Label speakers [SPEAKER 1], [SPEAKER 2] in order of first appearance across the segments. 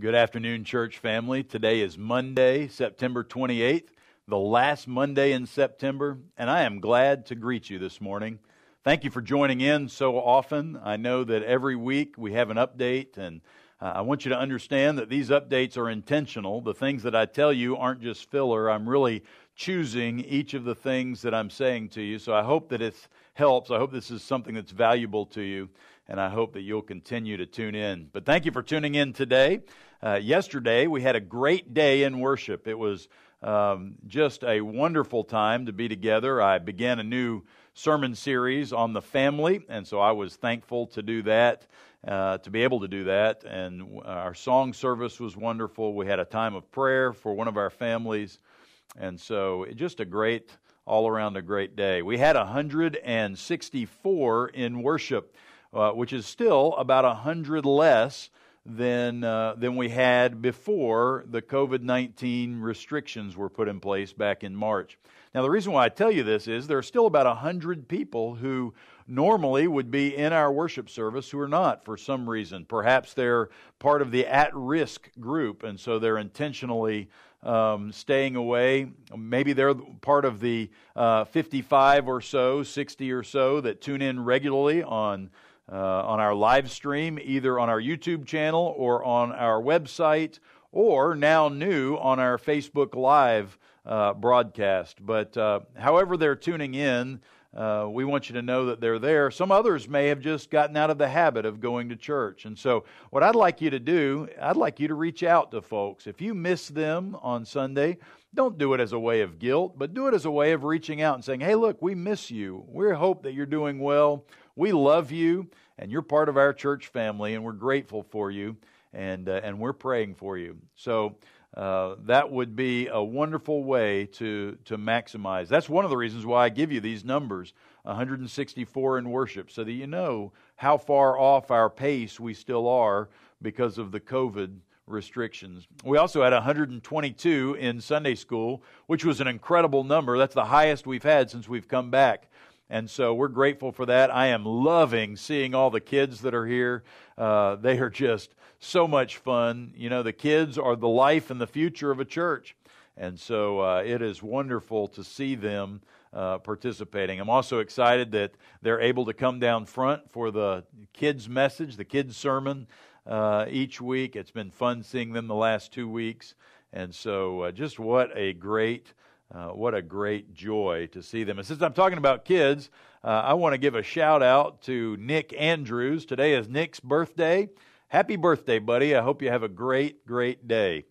[SPEAKER 1] Good afternoon, church family. Today is Monday, September 28th, the last Monday in September, and I am glad to greet you this morning. Thank you for joining in so often. I know that every week we have an update, and uh, I want you to understand that these updates are intentional. The things that I tell you aren't just filler. I'm really choosing each of the things that I'm saying to you. So I hope that it helps. I hope this is something that's valuable to you, and I hope that you'll continue to tune in. But thank you for tuning in today. Uh, yesterday, we had a great day in worship. It was um, just a wonderful time to be together. I began a new sermon series on the family, and so I was thankful to do that, uh, to be able to do that. And our song service was wonderful. We had a time of prayer for one of our families, and so it, just a great, all around a great day. We had 164 in worship, uh, which is still about 100 less than, uh, than we had before the COVID 19 restrictions were put in place back in March. Now, the reason why I tell you this is there are still about 100 people who normally would be in our worship service who are not for some reason. Perhaps they're part of the at risk group, and so they're intentionally um, staying away. Maybe they're part of the uh, 55 or so, 60 or so that tune in regularly on uh, on our live stream, either on our YouTube channel or on our website, or now new on our Facebook Live uh, broadcast. But uh, however they're tuning in, uh, we want you to know that they're there. Some others may have just gotten out of the habit of going to church. And so, what I'd like you to do, I'd like you to reach out to folks. If you miss them on Sunday, don't do it as a way of guilt, but do it as a way of reaching out and saying, hey, look, we miss you. We hope that you're doing well. We love you, and you're part of our church family, and we're grateful for you, and, uh, and we're praying for you. So uh, that would be a wonderful way to, to maximize. That's one of the reasons why I give you these numbers 164 in worship, so that you know how far off our pace we still are because of the COVID restrictions. We also had 122 in Sunday school, which was an incredible number. That's the highest we've had since we've come back and so we're grateful for that. I am loving seeing all the kids that are here. Uh, they are just so much fun. You know, the kids are the life and the future of a church. And so uh, it is wonderful to see them uh, participating. I'm also excited that they're able to come down front for the kids' message, the kids' sermon uh, each week. It's been fun seeing them the last two weeks. And so uh, just what a great uh, what a great joy to see them. And since I'm talking about kids, uh, I want to give a shout out to Nick Andrews. Today is Nick's birthday. Happy birthday, buddy. I hope you have a great, great day.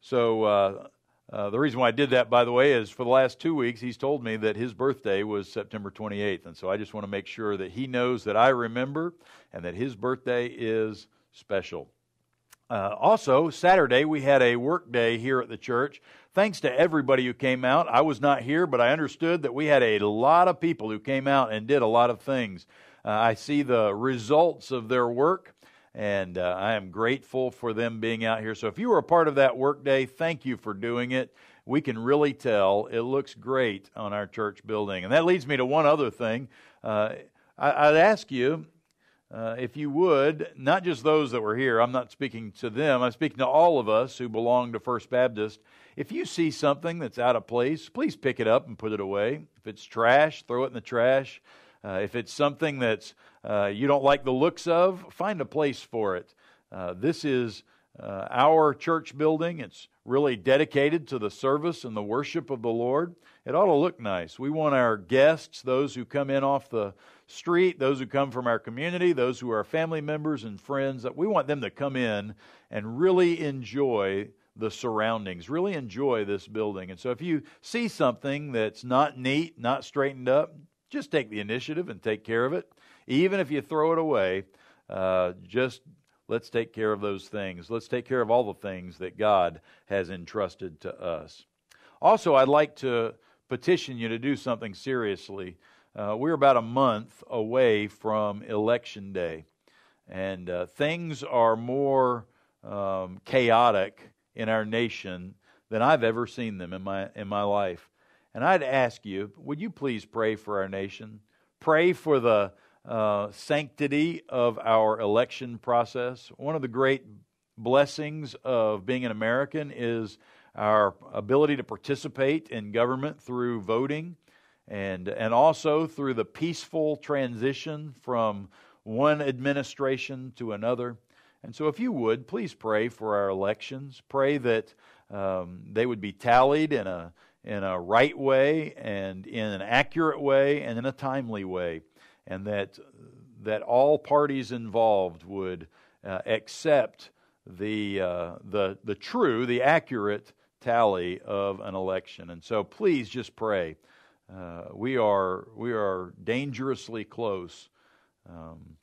[SPEAKER 1] So, uh, uh the reason why I did that, by the way, is for the last two weeks, he's told me that his birthday was September 28th. And so I just want to make sure that he knows that I remember and that his birthday is special. Uh, also, Saturday, we had a work day here at the church. Thanks to everybody who came out. I was not here, but I understood that we had a lot of people who came out and did a lot of things. Uh, I see the results of their work, and uh, I am grateful for them being out here. So, if you were a part of that work day, thank you for doing it. We can really tell it looks great on our church building. And that leads me to one other thing. Uh, I, would ask you uh, if you would, not just those that were here, I'm not speaking to them, I'm speaking to all of us who belong to First Baptist. If you see something that's out of place, please pick it up and put it away. If it's trash, throw it in the trash. Uh, if it's something that uh, you don't like the looks of, find a place for it. Uh, this is uh, our church building. It's really dedicated to the service and the worship of the Lord. It ought to look nice. We want our guests, those who come in off the street, those who come from our community, those who are family members and friends, that we want them to come in and really enjoy the surroundings, really enjoy this building. And so if you see something that's not neat, not straightened up, just take the initiative and take care of it. Even if you throw it away, uh, just let's take care of those things. Let's take care of all the things that God has entrusted to us. Also, I'd like to petition you to do something seriously. Uh, we're about a month away from Election Day, and uh, things are more um, chaotic in our nation than I've ever seen them in my, in my life. And I'd ask you, would you please pray for our nation? Pray for the uh, sanctity of our election process. One of the great blessings of being an American is our ability to participate in government through voting and, and also through the peaceful transition from one administration to another. And so, if you would, please pray for our elections. Pray that um, they would be tallied in a, in a right way and in an accurate way and in a timely way, and that, that all parties involved would uh, accept the, uh, the, the true, the accurate tally of an election. And so please just pray. Uh, we, are, we are dangerously close um,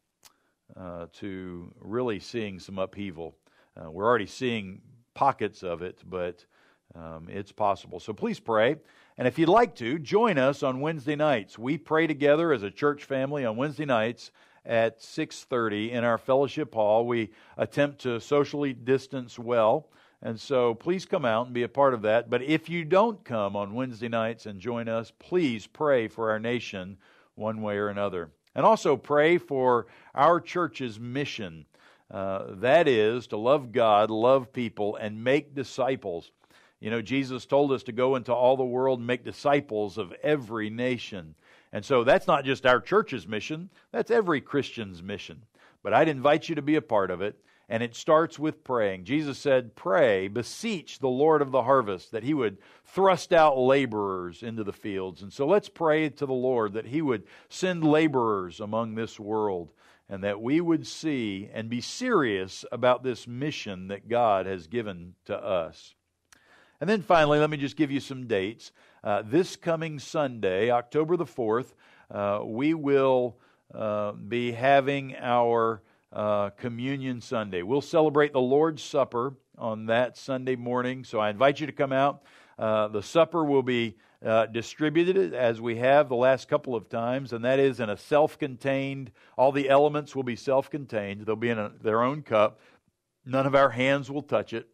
[SPEAKER 1] uh, to really seeing some upheaval. Uh, we're already seeing pockets of it, but um, it's possible. So please pray. And if you'd like to, join us on Wednesday nights. We pray together as a church family on Wednesday nights at 6:30 in our fellowship hall. We attempt to socially distance well. And so please come out and be a part of that. But if you don't come on Wednesday nights and join us, please pray for our nation one way or another. And also pray for our church's mission. Uh, that is to love God, love people, and make disciples. You know, Jesus told us to go into all the world and make disciples of every nation. And so that's not just our church's mission, that's every Christian's mission. But I'd invite you to be a part of it. And it starts with praying. Jesus said, Pray, beseech the Lord of the harvest that he would thrust out laborers into the fields. And so let's pray to the Lord that he would send laborers among this world and that we would see and be serious about this mission that God has given to us. And then finally, let me just give you some dates. Uh, this coming Sunday, October the 4th, uh, we will uh, be having our uh, Communion Sunday. We'll celebrate the Lord's Supper on that Sunday morning, so I invite you to come out. Uh, the supper will be uh, distributed as we have the last couple of times, and that is in a self contained, all the elements will be self contained. They'll be in a, their own cup. None of our hands will touch it.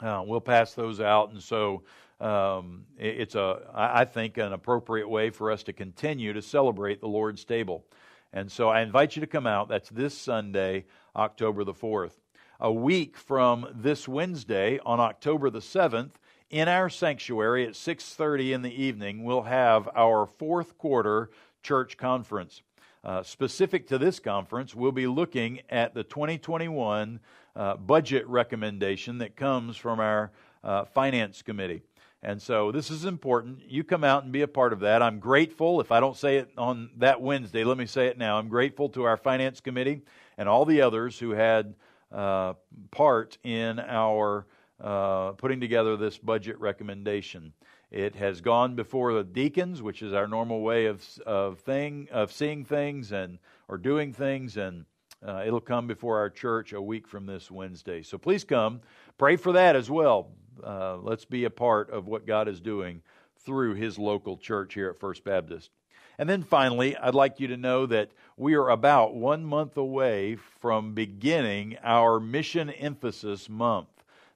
[SPEAKER 1] Uh, we'll pass those out, and so um, it's a, I think, an appropriate way for us to continue to celebrate the Lord's table. And so I invite you to come out. That's this Sunday, October the 4th. A week from this Wednesday, on October the 7th, in our sanctuary at 6:30 in the evening, we'll have our fourth quarter church conference. Uh, specific to this conference, we'll be looking at the 2021 uh, budget recommendation that comes from our uh, finance committee. And so this is important. You come out and be a part of that. I'm grateful. If I don't say it on that Wednesday, let me say it now. I'm grateful to our finance committee and all the others who had uh, part in our uh, putting together this budget recommendation. It has gone before the deacons, which is our normal way of of thing of seeing things and or doing things, and uh, it'll come before our church a week from this Wednesday. So please come, pray for that as well uh, let's be a part of what God is doing through His local church here at First Baptist. And then finally, I'd like you to know that we are about one month away from beginning our mission emphasis month.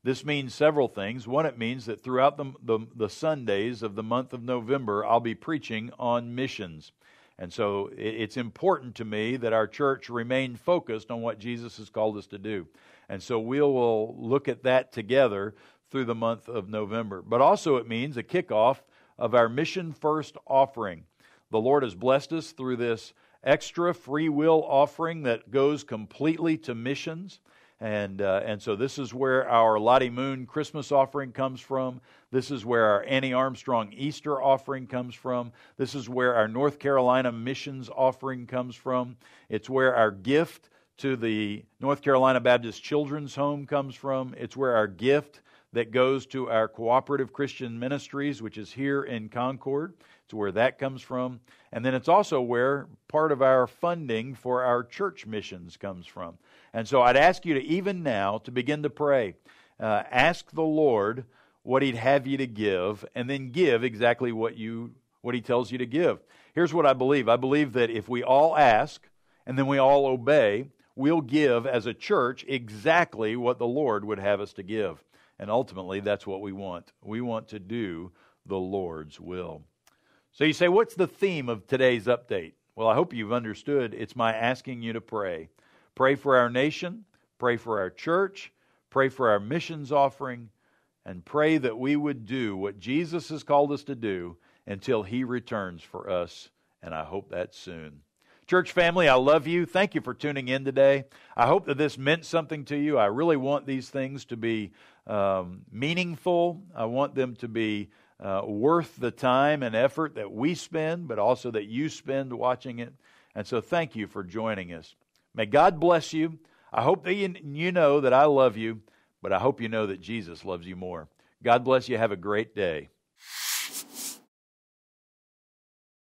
[SPEAKER 1] This means several things. One, it means that throughout the, the, the, Sundays of the month of November, I'll be preaching on missions. And so it's important to me that our church remain focused on what Jesus has called us to do. And so we will look at that together through the month of November. But also, it means a kickoff of our Mission First offering. The Lord has blessed us through this extra free will offering that goes completely to missions. And, uh, and so this is where our Lottie Moon Christmas offering comes from. This is where our Annie Armstrong Easter offering comes from. This is where our North Carolina missions offering comes from. It's where our gift to the North Carolina Baptist Children's Home comes from. It's where our gift that goes to our cooperative Christian ministries, which is here in Concord. It's where that comes from. And then it's also where part of our funding for our church missions comes from. And so I'd ask you to, even now, to begin to pray. Uh, ask the Lord what He'd have you to give, and then give exactly what you what He tells you to give. Here's what I believe. I believe that if we all ask and then we all obey, we'll give as a church exactly what the Lord would have us to give. And ultimately, that's what we want. We want to do the Lord's will. So you say, what's the theme of today's update? Well, I hope you've understood it's my asking you to pray. Pray for our nation, pray for our church, Pray for our missions offering and pray that we would do what Jesus has called us to do until He returns for us. And I hope that soon. Church family, I love you. Thank you for tuning in today. I hope that this meant something to you. I really want these things to be um, meaningful. I want them to be uh, worth the time and effort that we spend, but also that you spend watching it. And so thank you for joining us. May God bless you. I hope that you, you know that I love you, but I hope you know that Jesus loves you more. God bless you. Have a great day.